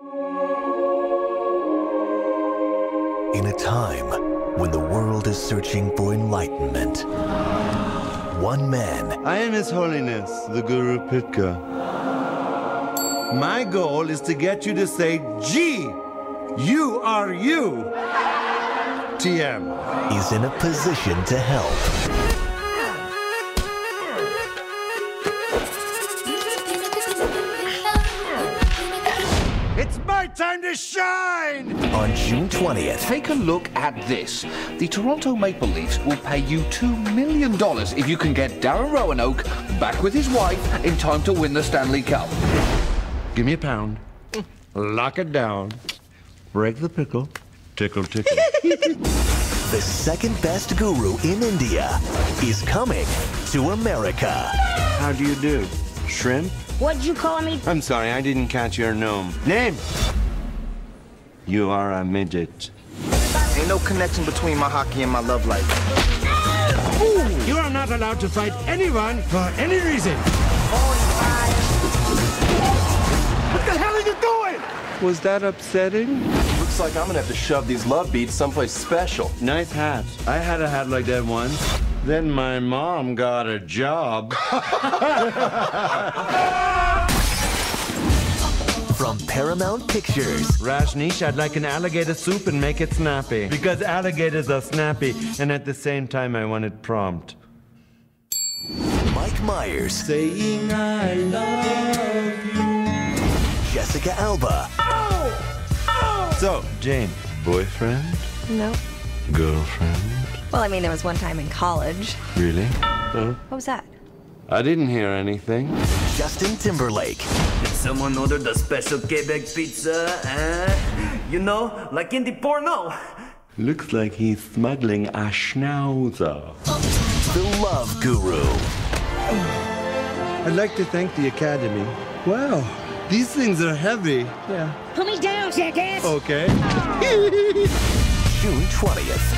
In a time when the world is searching for enlightenment, one man I am His Holiness, the Guru Pitka. My goal is to get you to say, G, you are you. TM. is in a position to help. Time to shine! On June 20th, Take a look at this. The Toronto Maple Leafs will pay you $2 million if you can get Darren Roanoke back with his wife in time to win the Stanley Cup. Give me a pound. Lock it down. Break the pickle. Tickle, tickle. the second best guru in India is coming to America. How do you do? Shrimp? What'd you call me? I'm sorry, I didn't catch your name. Name? You are a midget. Ain't no connection between my hockey and my love life. You are not allowed to fight anyone for any reason. What the hell are you doing? Was that upsetting? Looks like I'm gonna have to shove these love beats someplace special. Nice hat. I had a hat like that once. Then my mom got a job. From Paramount Pictures, Rajneesh, I'd like an alligator soup and make it snappy. Because alligators are snappy, and at the same time, I want it prompt. Mike Myers, Saying I love you. Jessica Alba, So, Jane, boyfriend? No. Girlfriend? Well, I mean, there was one time in college. Really? Huh? What was that? I didn't hear anything. Justin Timberlake, Someone ordered a special Quebec pizza, eh? You know, like in the porno. Looks like he's smuggling a schnauzer. the Love Guru, I'd like to thank the Academy. Wow, these things are heavy. Yeah. Put me down, jackass! Okay. June 20th.